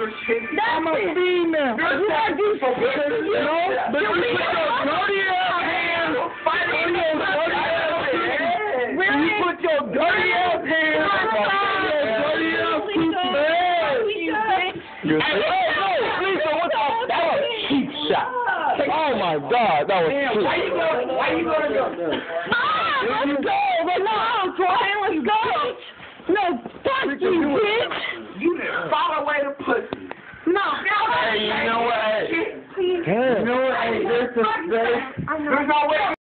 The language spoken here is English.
I'm a female. You like these No, but you put your dirty ass hands on your dirty ass hands. You put your dirty ass hands on your dirty ass You Hey, hey, Lisa, what the That was a cheap shot. Oh my God, that was cheap. Why you going? Why you going to go? Ah, let's go. Let's go, Troy. Let's go. No, fuck you, bitch. You didn't follow away the pussy. No, Hey, no. you know what? Hey, You know what? Hey, listen, babe. There's no way.